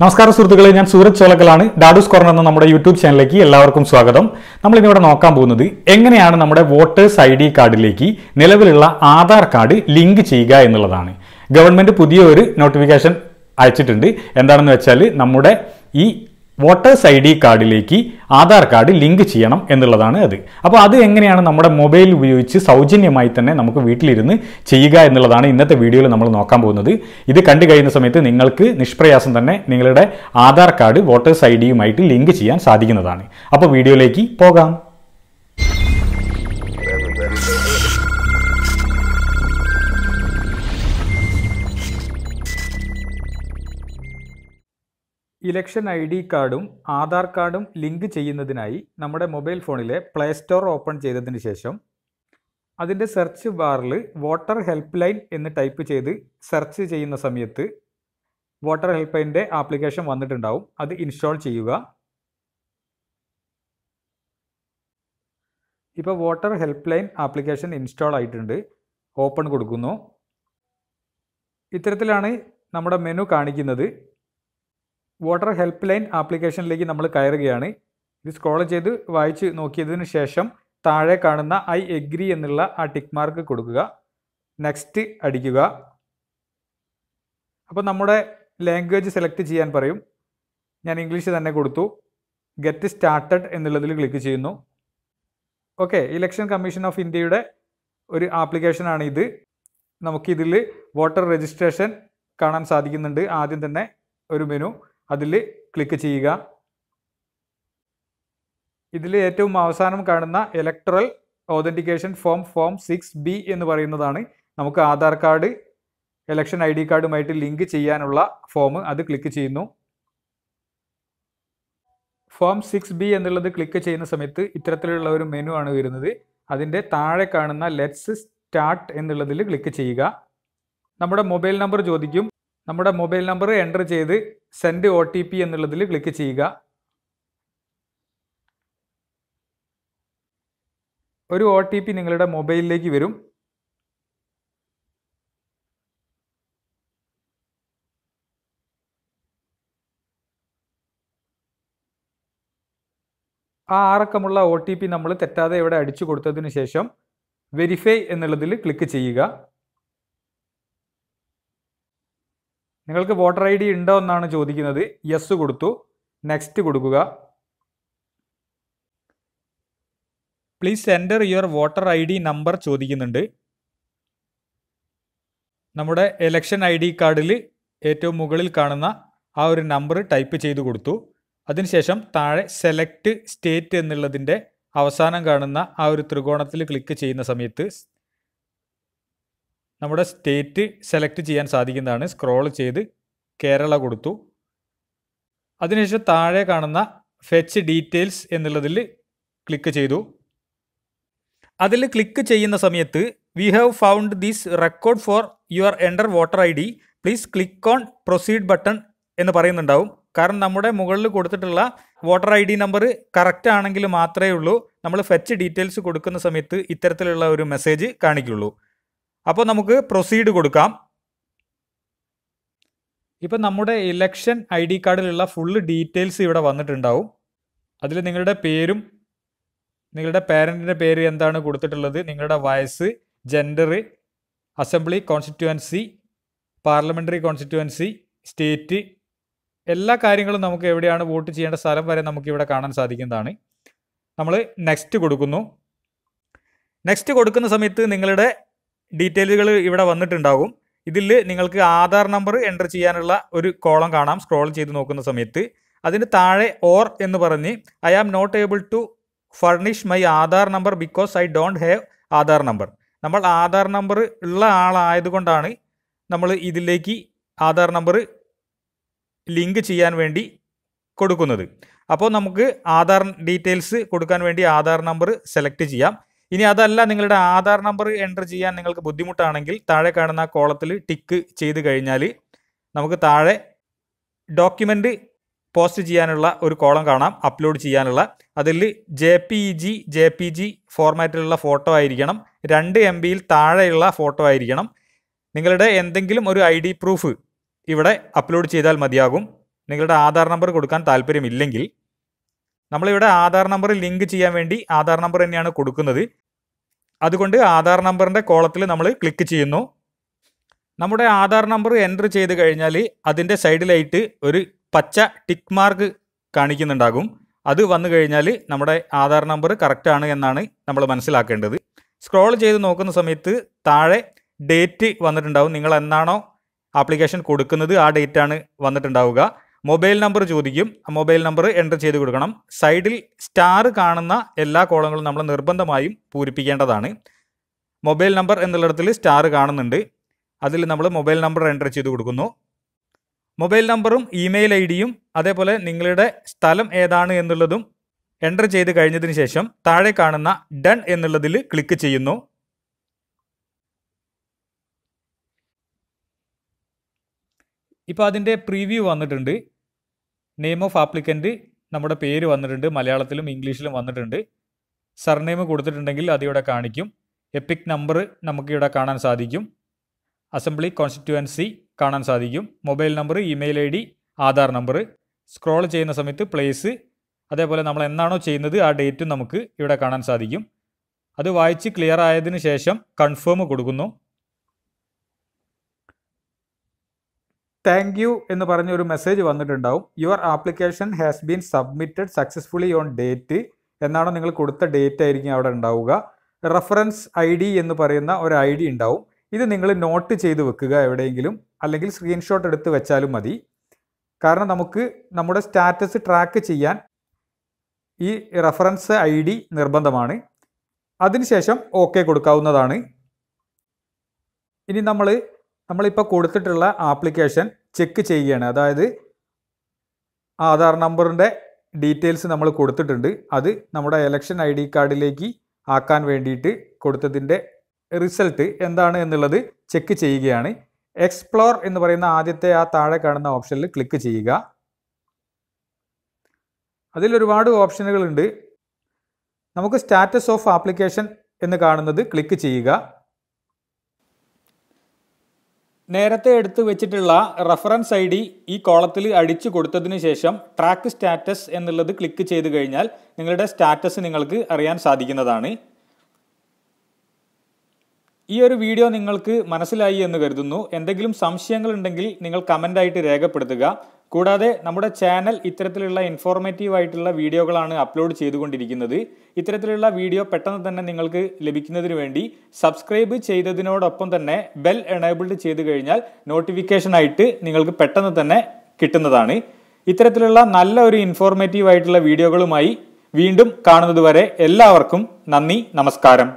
നമസ്കാരം സുഹൃത്തുക്കളെ ഞാൻ സൂരജ് ചോലക്കലാണ്. ഡാഡൂസ് കോർണർ എന്ന നമ്മുടെ യൂട്യൂബ് ചാനലിലേക്ക് എല്ലാവർക്കും സ്വാഗതം. നമ്മൾ ഇന്നിവിടെ നോക്കാൻ പോകുന്നത് എങ്ങനെയാണ് നമ്മുടെ വോട്ടേഴ്സ് ഐ ഡി കാർഡിലേക്ക് നിലവിലുള്ള ആധാർ കാർഡ് ലിങ്ക് ചെയ്യുക എന്നുള്ളതാണ്. ഗവൺമെന്റ് പുതിയ ഒരു നോട്ടിഫിക്കേഷൻ അയച്ചിട്ടുണ്ട്. എന്താണെന്ന് വെച്ചാൽ നമ്മുടെ ഈ വോട്ടേഴ്സ് ഐ ഡി കാർഡിലേക്ക് ആധാർ കാർഡ് ലിങ്ക് ചെയ്യണം എന്നുള്ളതാണ് അത്. അപ്പോൾ അത് എങ്ങനെയാണ് നമ്മുടെ മൊബൈൽ ഉപയോഗിച്ച് സൗജന്യമായി തന്നെ നമുക്ക് വീട്ടിലിരുന്ന് ചെയ്യുക എന്നുള്ളതാണ് ഇന്നത്തെ വീഡിയോയിൽ നമ്മൾ നോക്കാൻ പോകുന്നത്. ഇത് കണ്ടു കഴിയുന്ന സമയത്ത് നിങ്ങൾക്ക് നിഷ്പ്രയാസം തന്നെ നിങ്ങളുടെ ആധാർ കാർഡ് വോട്ടേഴ്സ് ഐ ഡിയുമായിട്ട് ലിങ്ക് ചെയ്യാൻ സാധിക്കുന്നതാണ്. അപ്പോൾ വീഡിയോയിലേക്ക് പോകാം. ഇലക്ഷൻ ഐ ഡി കാർഡും ആധാർ കാർഡും ലിങ്ക് ചെയ്യുന്നതിനായി നമ്മുടെ മൊബൈൽ ഫോണിലെ പ്ലേ സ്റ്റോർ ഓപ്പൺ ചെയ്തതിന് ശേഷം അതിന്റെ സെർച്ച് ബാറിൽ വോട്ടർ ഹെൽപ്പ് ലൈൻ എന്ന് ടൈപ്പ് ചെയ്ത് സെർച്ച് ചെയ്യുന്ന സമയത്ത് വോട്ടർ ഹെൽപ്പ് ലൈന്റെ ആപ്ലിക്കേഷൻ വന്നിട്ടുണ്ടാവും. അത് ഇൻസ്റ്റാൾ ചെയ്യുക. ഇപ്പോൾ voter help line application install ആയിട്ടുണ്ട്. ഓപ്പൺ കൊടുക്കുന്നു. ഇത്തരത്തിലാണ് നമ്മുടെ മെനു കാണിക്കുന്നത്. വോട്ടർ ഹെൽപ്പ് ലൈൻ ആപ്ലിക്കേഷനിലേക്ക് നമ്മൾ കയറുകയാണ്. ഇത് സ്ക്രോൾ ചെയ്ത് വായിച്ച് നോക്കിയതിന് ശേഷം താഴെ കാണുന്ന ഐ എഗ്രി എന്നുള്ള ആ ടിക്ക് മാർക്ക് കൊടുക്കുക. നെക്സ്റ്റ് അടിക്കുക. അപ്പോൾ നമ്മുടെ ലാംഗ്വേജ് സെലക്ട് ചെയ്യാൻ പറയും. ഞാൻ ഇംഗ്ലീഷ് തന്നെ കൊടുത്തു. ഗെറ്റ് സ്റ്റാർട്ടഡ് എന്നുള്ളതിൽ ക്ലിക്ക് ചെയ്യുന്നു. ഓക്കെ ഇലക്ഷൻ കമ്മീഷൻ ഓഫ് ഇന്ത്യയുടെ ഒരു ആപ്ലിക്കേഷനാണ് ഇത്. നമുക്കിതിൽ വോട്ടർ രജിസ്ട്രേഷൻ കാണാൻ സാധിക്കുന്നുണ്ട്. ആദ്യം തന്നെ ഒരു മെനു അതിൽ ക്ലിക്ക് ചെയ്യുക. ഇതിൽ ഏറ്റവും അവസാനം കാണുന്ന electoral authentication form form six B എന്ന് പറയുന്നതാണ് നമുക്ക് Aadhaar card election I D കാർഡുമായിട്ട് link ചെയ്യാനുള്ള ഫോം അത് ക്ലിക്ക് ചെയ്യുന്നു. ഫോം സിക്സ് ബി എന്നുള്ളത് ക്ലിക്ക് ചെയ്യുന്ന സമയത്ത് ഇത്തരത്തിലുള്ള ഒരു മെനു ആണ് വരുന്നത്. അതിന്റെ താഴെ കാണുന്ന ലെറ്റ്സ് സ്റ്റാർട്ട് എന്നുള്ളതിൽ ക്ലിക്ക് ചെയ്യുക. നമ്മുടെ മൊബൈൽ നമ്പർ ചോദിക്കും. നമ്മുടെ മൊബൈൽ നമ്പർ എന്റർ ചെയ്ത് സെൻഡ് ഒ ടി പി എന്നുള്ളതിൽ ക്ലിക്ക് ചെയ്യുക. ഒരു ഒ ടി പി നിങ്ങളുടെ മൊബൈലിലേക്ക് വരും. ആ ആറക്കമുള്ള ഒ ടി പി നമ്മൾ തെറ്റാതെ ഇവിടെ അടിച്ചു കൊടുത്തതിന് ശേഷം വെരിഫൈ എന്നുള്ളതിൽ ക്ലിക്ക് ചെയ്യുക. നിങ്ങൾക്ക് വോട്ടർ ഐ ഡി ഉണ്ടോ എന്നാണ് ചോദിക്കുന്നത്. യെസ് കൊടുത്തു. നെക്സ്റ്റ് കൊടുക്കുക. Please enter your voter I D number ചോദിക്കുന്നുണ്ട്. നമ്മുടെ എലക്ഷൻ ഐ ഡി കാർഡിൽ ഏറ്റവും മുകളിൽ കാണുന്ന ആ ഒരു നമ്പർ ടൈപ്പ് ചെയ്ത് കൊടുത്തു. അതിനുശേഷം താഴെ സെലക്ട് സ്റ്റേറ്റ് എന്നുള്ളതിന്റെ അവസാനം കാണുന്ന ആ ഒരു ത്രികോണത്തിൽ ക്ലിക്ക് ചെയ്യുന്ന സമയത്ത് നമ്മുടെ സ്റ്റേറ്റ് സെലക്ട് ചെയ്യാൻ സാധിക്കുന്നതാണ്. സ്ക്രോൾ ചെയ്ത് കേരള കൊടുത്തു. അതിനുശേഷം താഴെ കാണുന്ന ഫെച്ച് ഡീറ്റെയിൽസ് എന്നുള്ളതിൽ ക്ലിക്ക് ചെയ്തു. അതിൽ ക്ലിക്ക് ചെയ്യുന്ന സമയത്ത് we have found these record for your enter voter I D please click on proceed button എന്ന് പറയുന്നുണ്ടാവും. കാരണം നമ്മുടെ മുകളിൽ കൊടുത്തിട്ടുള്ള voter I D number correct ആണെങ്കിൽ മാത്രമേ ഉള്ളൂ. നമ്മൾ ഫെച്ച് ഡീറ്റെയിൽസ് കൊടുക്കുന്ന സമയത്ത് ഇത്തരത്തിലുള്ള ഒരു മെസ്സേജ് കാണിക്കുള്ളൂ അപ്പോൾ നമുക്ക് പ്രൊസീഡ് കൊടുക്കാം. ഇപ്പം നമ്മുടെ ഇലക്ഷൻ ഐ ഡി കാർഡിലുള്ള ഫുള്ള് ഡീറ്റെയിൽസ് ഇവിടെ വന്നിട്ടുണ്ടാവും. അതിൽ നിങ്ങളുടെ പേരും നിങ്ങളുടെ പേരന്റിന്റെ പേര് എന്താണ് കൊടുത്തിട്ടുള്ളത് നിങ്ങളുടെ വയസ്സ് gender assembly constituency parliamentary constituency state എല്ലാ കാര്യങ്ങളും നമുക്ക് എവിടെയാണ് വോട്ട് ചെയ്യേണ്ട സ്ഥലം വരെ നമുക്ക് ഇവിടെ കാണാൻ സാധിക്കുന്നതാണ്. നമ്മൾ നെക്സ്റ്റ് കൊടുക്കുന്നു. നെക്സ്റ്റ് കൊടുക്കുന്ന സമയത്ത് നിങ്ങളുടെ ഡീറ്റെയിലുകൾ ഇവിടെ വന്നിട്ടുണ്ടാകും ഇതിൽ നിങ്ങൾക്ക് ആധാർ നമ്പർ എന്റർ ചെയ്യാനുള്ള ഒരു കോളം കാണാം. സ്ക്രോൾ ചെയ്ത് നോക്കുന്ന സമയത്ത്. അതിന് താഴെ ഓർ എന്ന് പറഞ്ഞ് I am not able to furnish my Aadhaar number because I don't have Aadhaar number. നമ്മൾ ആധാർ നമ്പർ ഉള്ള ആളായതുകൊണ്ടാണ് നമ്മൾ ഇതിലേക്ക് ആധാർ നമ്പർ ലിങ്ക് ചെയ്യാൻ വേണ്ടി കൊടുക്കുന്നത്. അപ്പോൾ നമുക്ക് ആധാർ ഡീറ്റെയിൽസ് കൊടുക്കാൻ വേണ്ടി ആധാർ നമ്പർ സെലക്ട് ചെയ്യാം. ഇനി അതല്ല നിങ്ങളുടെ ആധാർ നമ്പർ എന്റർ ചെയ്യാൻ നിങ്ങൾക്ക് ബുദ്ധിമുട്ടാണെങ്കിൽ താഴെ കാണുന്ന കോളത്തിൽ ടിക്ക് ചെയ്ത് കഴിഞ്ഞാൽ നമുക്ക് താഴെ ഡോക്യുമെന്റ് പോസ്റ്റ് ചെയ്യാനുള്ള ഒരു കോളം കാണാം അപ്ലോഡ് ചെയ്യാനുള്ള. അതിൽ J P G J P G ഫോർമാറ്റിലുള്ള photo ആയിരിക്കണം. രണ്ട് എം ബിയിൽ താഴെയുള്ള ഫോട്ടോ ആയിരിക്കണം. നിങ്ങളുടെ എന്തെങ്കിലും ഒരു ഐ ഡി പ്രൂഫ് ഇവിടെ അപ്ലോഡ് ചെയ്താൽ മതിയാകും. നിങ്ങളുടെ ആധാർ നമ്പർ കൊടുക്കാൻ താല്പര്യമില്ലെങ്കിൽ നമ്മളിവിടെ ആധാർ നമ്പർ ലിങ്ക് ചെയ്യാൻ വേണ്ടി ആധാർ നമ്പർ തന്നെയാണ് കൊടുക്കുന്നത്. അതുകൊണ്ട് ആധാർ നമ്പറിന്റെ കോളത്തിൽ നമ്മൾ ക്ലിക്ക് ചെയ്യുന്നു. നമ്മുടെ ആധാർ നമ്പർ എന്റർ ചെയ്ത് കഴിഞ്ഞാൽ അതിന്റെ സൈഡിലായിട്ട് ഒരു പച്ച ടിക്ക് മാർക്ക് കാണിക്കുന്നുണ്ടാകും. അത് വന്നു കഴിഞ്ഞാൽ നമ്മുടെ ആധാർ നമ്പർ കറക്റ്റാണ് എന്നാണ് നമ്മൾ മനസ്സിലാക്കേണ്ടത്. സ്ക്രോൾ ചെയ്ത് നോക്കുന്ന സമയത്ത് താഴെ ഡേറ്റ് വന്നിട്ടുണ്ടാവും. നിങ്ങൾ എന്നാണോ ആപ്ലിക്കേഷൻ കൊടുക്കുന്നത് ആ ഡേറ്റാണ് വന്നിട്ടുണ്ടാവുക. മൊബൈൽ നമ്പർ ചോദിക്കും. മൊബൈൽ നമ്പർ എന്റർ ചെയ്ത് കൊടുക്കണം. സൈഡിൽ സ്റ്റാർ കാണുന്ന എല്ലാ കോളങ്ങളും നമ്മൾ നിർബന്ധമായും പൂരിപ്പിക്കേണ്ടതാണ്. മൊബൈൽ നമ്പർ എന്നുള്ളിടത്തിൽ സ്റ്റാർ കാണുന്നുണ്ട്. അതിൽ നമ്മൾ മൊബൈൽ നമ്പർ എന്റർ ചെയ്ത് കൊടുക്കുന്നു. മൊബൈൽ നമ്പറും ഇമെയിൽ ഐ ഡിയും അതേപോലെ നിങ്ങളുടെ സ്ഥലം ഏതാണ് എന്നുള്ളതും എന്റർ ചെയ്ത് കഴിഞ്ഞതിന് ശേഷം താഴെ കാണുന്ന ഡൺ എന്നുള്ളതിൽ ക്ലിക്ക് ചെയ്യുന്നു. ഇപ്പോൾ അതിന്റെ പ്രിവ്യൂ വന്നിട്ടുണ്ട്. നെയിം ഓഫ് ആപ്ലിക്കന്റ് നമ്മുടെ പേര് വന്നിട്ടുണ്ട്. മലയാളത്തിലും ഇംഗ്ലീഷിലും വന്നിട്ടുണ്ട്. സർനെയിം കൊടുത്തിട്ടുണ്ടെങ്കിൽ അതിവിടെ കാണിക്കും. എപ്പിക് നമ്പർ നമുക്കിവിടെ കാണാൻ സാധിക്കും. അസംബ്ലി കോൺസ്റ്റിറ്റ്യുവൻസി കാണാൻ സാധിക്കും. Mobile number email I D Aadhaar number scroll ചെയ്യുന്ന സമയത്ത് പ്ലേസ് അതേപോലെ നമ്മൾ എന്നാണോ ചെയ്യുന്നത് ആ ഡേറ്റും നമുക്ക് ഇവിടെ കാണാൻ സാധിക്കും. അത് വായിച്ച് ക്ലിയർ ആയതിനു ശേഷം കൺഫേം കൊടുക്കുന്നു. താങ്ക് യു എന്ന് പറഞ്ഞ ഒരു മെസ്സേജ് വന്നിട്ടുണ്ടാവും. Your application has been submitted successfully on date എന്നാണോ നിങ്ങൾ കൊടുത്ത ഡേറ്റ് ആയിരിക്കും അവിടെ ഉണ്ടാവുക. റെഫറൻസ് ഐ ഡി എന്ന് പറയുന്ന ഒരു ഐ ഡി ഉണ്ടാവും. ഇത് നിങ്ങൾ നോട്ട് ചെയ്ത് വെക്കുക എവിടെയെങ്കിലും അല്ലെങ്കിൽ സ്ക്രീൻഷോട്ട് എടുത്ത് വെച്ചാലും മതി. കാരണം നമുക്ക് നമ്മുടെ സ്റ്റാറ്റസ് ട്രാക്ക് ചെയ്യാൻ ഈ റെഫറൻസ് ഐ ഡി നിർബന്ധമാണ്. അതിനുശേഷം ഓക്കെ കൊടുക്കാവുന്നതാണ്. ഇനി നമ്മൾ നമ്മളിപ്പോൾ കൊടുത്തിട്ടുള്ള ആപ്ലിക്കേഷൻ ചെക്ക് ചെയ്യുകയാണ്. അതായത് ആധാർ നമ്പറിന്റെ ഡീറ്റെയിൽസ് നമ്മൾ കൊടുത്തിട്ടുണ്ട്. അത് നമ്മുടെ ഇലക്ഷൻ ഐ ഡി കാർഡിലേക്ക് ആക്കാൻ വേണ്ടിയിട്ട് കൊടുത്തതിന്റെ റിസൾട്ട് എന്താണ് എന്നുള്ളത് ചെക്ക് ചെയ്യുകയാണ്. എക്സ്പ്ലോർ എന്ന് പറയുന്ന ആദ്യത്തെ ആ താഴെ കാണുന്ന ഓപ്ഷനിൽ ക്ലിക്ക് ചെയ്യുക. അതിൽ ഒരുപാട് ഓപ്ഷനുകളുണ്ട് നമുക്ക് സ്റ്റാറ്റസ് ഓഫ് ആപ്ലിക്കേഷൻ എന്ന് കാണുന്നത് ക്ലിക്ക് ചെയ്യുക. നേരത്തെ എടുത്തു വെച്ചിട്ടുള്ള റഫറൻസ് ഐ ഡി ഈ കോളത്തിൽ അടിച്ചു കൊടുത്തതിന് ശേഷം ട്രാക്ക് സ്റ്റാറ്റസ് എന്നുള്ളത് ക്ലിക്ക് ചെയ്ത് കഴിഞ്ഞാൽ നിങ്ങളുടെ സ്റ്റാറ്റസ് നിങ്ങൾക്ക് അറിയാൻ സാധിക്കുന്നതാണ്. ഈ ഒരു വീഡിയോ നിങ്ങൾക്ക് മനസ്സിലായി എന്ന് കരുതുന്നു. എന്തെങ്കിലും സംശയങ്ങൾ ഉണ്ടെങ്കിൽ നിങ്ങൾ കമന്റായിട്ട് രേഖപ്പെടുത്തുക. കൂടാതെ നമ്മുടെ ചാനൽ ഇത്തരത്തിലുള്ള ഇൻഫോർമേറ്റീവ് ആയിട്ടുള്ള വീഡിയോകളാണ് അപ്ലോഡ് ചെയ്തുകൊണ്ടിരിക്കുന്നത്. ഇത്തരത്തിലുള്ള വീഡിയോ പെട്ടെന്ന് തന്നെ നിങ്ങൾക്ക് ലഭിക്കുന്നതിന് വേണ്ടി സബ്സ്ക്രൈബ് ചെയ്തതിനോടൊപ്പം തന്നെ ബെൽ എനേബിൾഡ് ചെയ്ത് കഴിഞ്ഞാൽ നോട്ടിഫിക്കേഷൻ ആയിട്ട് നിങ്ങൾക്ക് പെട്ടെന്ന് തന്നെ കിട്ടുന്നതാണ്. ഇത്തരത്തിലുള്ള നല്ല ഒരു ഇൻഫോർമേറ്റീവ് ആയിട്ടുള്ള വീഡിയോകളുമായി വീണ്ടും കാണുന്നതുവരെ എല്ലാവർക്കും നന്ദി നമസ്കാരം.